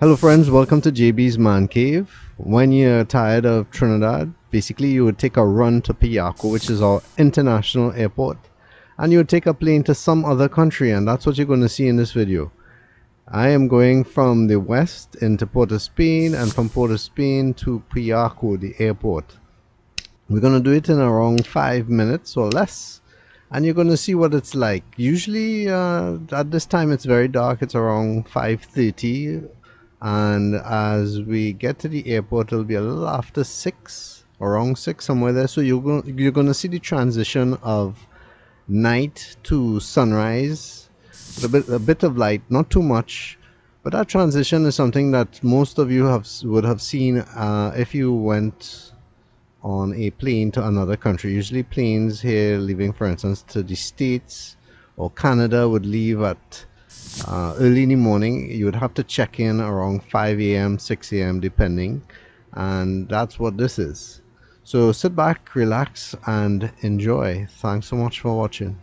Hello friends, welcome to JB's Man Cave. When you're tired of Trinidad, basically you would take a run to Piarco, which is our international airport, and you would take a plane to some other country, and that's what you're going to see in this video. I am going from the west into Port of Spain, and from Port of Spain to Piarco, the airport. We're going to do it in around 5 minutes or less, and you're going to see what it's like. Usually uh, at this time it's very dark, it's around 5.30 and as we get to the airport it'll be a little after six around six somewhere there. So you're going you're going to see the transition of night to sunrise. A bit a bit of light not too much. But that transition is something that most of you have would have seen uh, if you went on a plane to another country. Usually planes here leaving for instance to the states or Canada would leave at uh, early in the morning you would have to check in around 5 a.m 6 a.m depending. And that's what this is. So sit back relax and enjoy. Thanks so much for watching